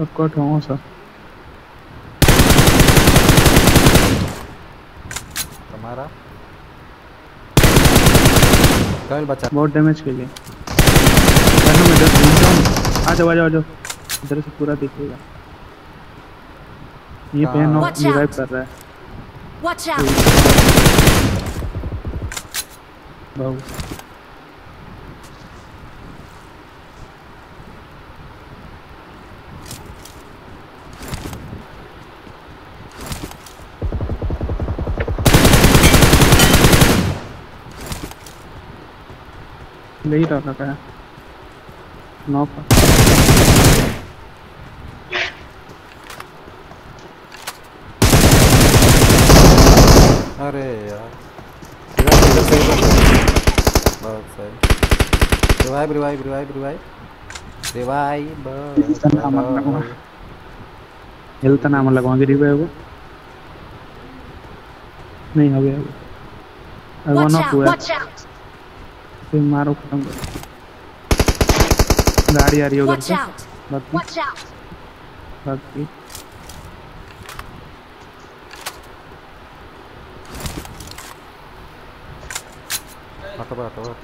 I've got one, sir. तुम्हारा? कल बचा? बहुत डैमेज के लिए? मैं इधर घूम रहा हूँ। आ जाओ आ जाओ आ जाओ। इधर से पूरा देखिएगा ये पेन ऑफ़ रिवाइव कर रहा है। वॉच आउट नहीं रहा लगा है। अरे यार। बहुत सही। Revive revive revive revive. Revive हिलता नाम लगवा हिलता नाम लगवाएँगे नहीं हो गया वो नॉक हुआ फिर मारो खत्म करो। गाड़ी आ रही है उधर से। बाकी। बाकी। आता बा आता बा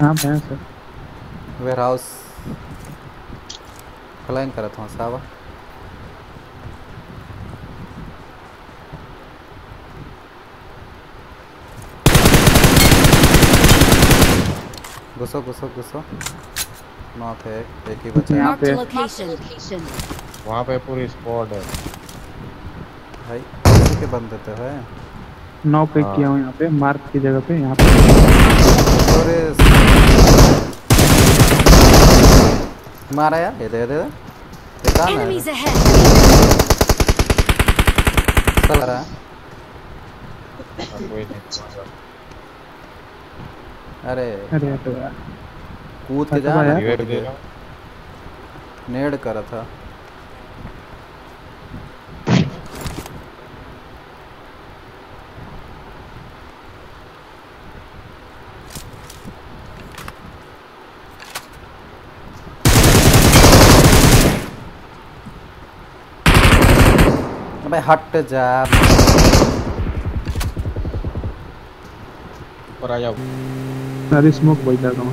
हाँ भैया सर। वेयर हाउस फ्लाइंग करा था सावा। घुसो घुसो घुसो। नॉट है एक ही बचा यहाँ पे. वहाँ पे पूरी स्क्वाड है। भाई के बंदे तो है। नौ पे हाँ। किया हूँ यहाँ पे मार्क की जगह पे यहाँ पे। अरे मारा यार दे दे दे। ये कहाँ है? चल रहा है। अरे अरे तो कूद के जा नेट दे नेड करा था। भाई हट जा। ऊपर आ जाओ सारी स्मोक भाई लगा हूँ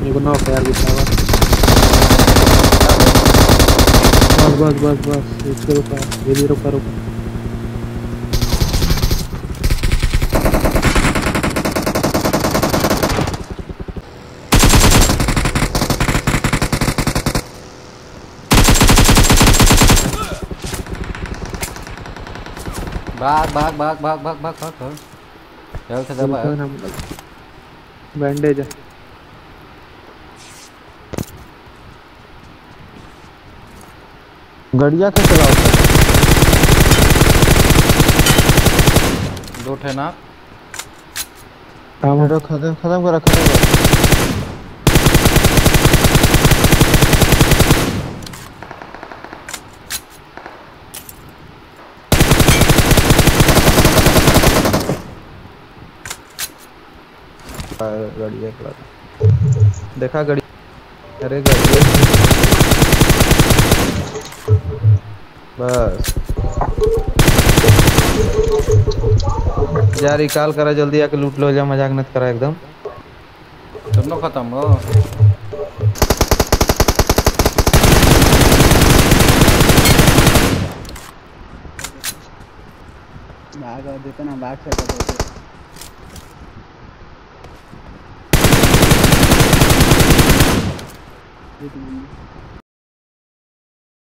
ये बना फायर गिरा हुआ बस बस बस बस इसको रुका ये भी भाग भाग भाग भाग भाग भाग भाग भाग। हेल्थ दबा बैंडेज है। गड़िया कैसे चलाओ दो ठे ना काम खत्म खत्म करा खत्म करा गाड़ी खड़ा देखा गाड़ी? अरे गाड़ी बस। जा रिकॉल करा जल्दी आके लूट लो जा मज़ाक मत करा एकदम। दोनों खत्म हो। भाग देते ना भाग से dedim.